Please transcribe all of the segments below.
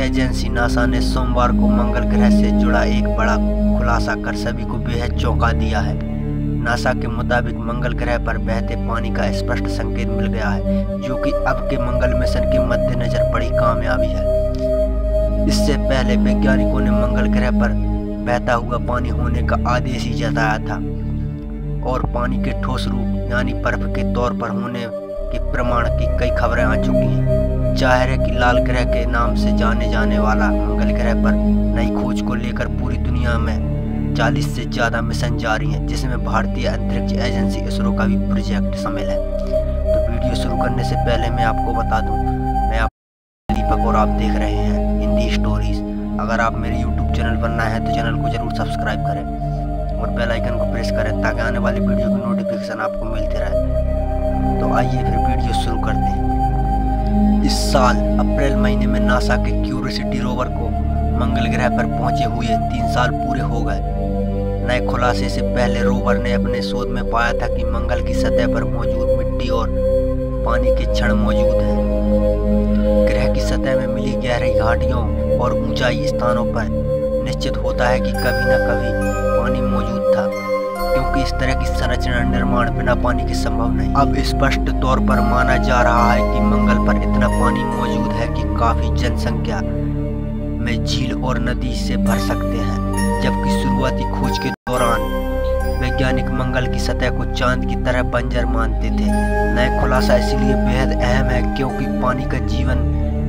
Agency NASA ने सोमवार को मंगल ग्रह से जुड़ा एक बड़ा खुलासा कर सभी को बेहद चौंका दिया है। नासा के मुताबिक मंगल ग्रह पर बहते पानी का स्पष्ट संकेत मिल गया है, जो कि अब के मंगल मिशन के मद्देनजर बड़ी कामयाबी है। इससे पहले वैज्ञानिकों ने मंगल ग्रह पर बहता हुआ पानी होने का आदेश ही जताया था। और पानी के ठोस रूप, यानी बर्फ़ के तौर पर होने के प्रमाण की कई खबरें आ चुकी हैं। ज़ाहिर है कि लाल ग्रह के नाम से जाने जाने वाला मंगल ग्रह पर नई खोज को लेकर पूरी दुनिया में 40 से ज़्यादा मिशन जारी हैं, जिसमें भारतीय अंतरिक्ष एजेंसी इसरो का भी प्रोजेक्ट शामिल है। तो वीडियो शुरू करने से पहले मैं आपको बता दूँ, मैं आप दीपक और आप देख रहे हैं हिंदी स्टोरीज। अगर आप मेरे यूट्यूब चैनल पर नए हैं तो चैनल को ज़रूर सब्सक्राइब करें और बेल आइकन को प्रेस करें, ताकि आने वाली वीडियो की नोटिफिकेशन आपको मिलती रहे। तो आइए फिर वीडियो शुरू करते हैं। इस साल अप्रैल महीने में नासा के क्यूरियोसिटी रोवर को मंगल ग्रह पर पहुँचे हुए तीन साल पूरे हो गए। नए खुलासे से पहले रोवर ने अपने शोध में पाया था कि मंगल की सतह पर मौजूद मिट्टी और पानी के क्षण मौजूद हैं। ग्रह की सतह में मिली गहरी घाटियों और ऊंचाई स्थानों पर निश्चित होता है कि कभी न कभी पानी मौजूद था। क्योंकि इस तरह की संरचना निर्माण बिना पानी के संभव नहीं। अब स्पष्ट तौर पर माना जा रहा है कि मंगल पर इतना पानी मौजूद है कि काफ़ी जनसंख्या में झील और नदी से भर सकते हैं, जबकि शुरुआती खोज के दौरान वैज्ञानिक मंगल की सतह को चाँद की तरह बंजर मानते थे। नया खुलासा इसलिए बेहद अहम है क्योंकि पानी का जीवन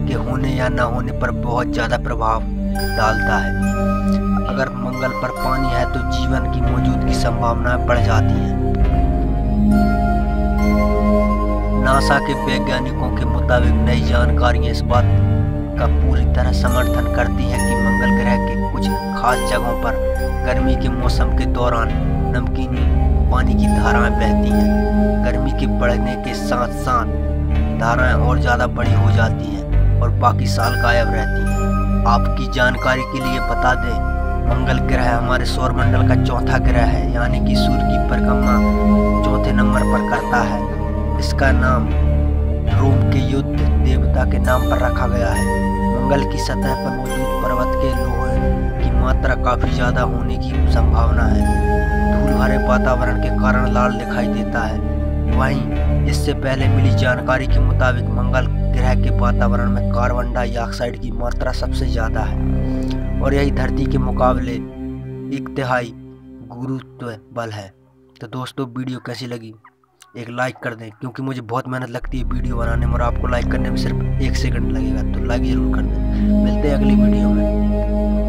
के होने या न होने पर बहुत ज़्यादा प्रभाव डालता है। अगर मंगल पर पानी है तो जीवन की मौजूदगी संभावनाएँ बढ़ जाती हैं। नासा के वैज्ञानिकों के मुताबिक नई जानकारियाँ इस बात का पूरी तरह समर्थन करती हैं कि मंगल ग्रह के कुछ खास जगहों पर गर्मी के मौसम के दौरान नमकीन पानी की धाराएँ बहती हैं। गर्मी के बढ़ने के साथ साथ धाराएँ और ज़्यादा बड़ी हो जाती हैं और बाकी साल गायब रहती हैं। आपकी जानकारी के लिए बता दें मंगल ग्रह हमारे सौरमंडल का चौथा ग्रह है, यानी कि सूर्य की परिक्रमा चौथे नंबर पर करता है। इसका नाम रोम के युद्ध देवता के नाम पर रखा गया है। मंगल की सतह पर मौजूद पर्वत के लोहे की मात्रा काफ़ी ज़्यादा होने की संभावना है। धूल भरे वातावरण के कारण लाल दिखाई देता है। वहीं इससे पहले मिली जानकारी के मुताबिक मंगल ग्रह के वातावरण में कार्बन डाइऑक्साइड की मात्रा सबसे ज़्यादा है। और यही धरती के मुकाबले एक तिहाई गुरुत्व बल है। तो दोस्तों, वीडियो कैसी लगी? एक लाइक कर दें, क्योंकि मुझे बहुत मेहनत लगती है वीडियो बनाने में, और आपको लाइक करने में सिर्फ़ एक सेकंड लगेगा तो लाइक ज़रूर कर दें मिलते हैं अगली वीडियो में।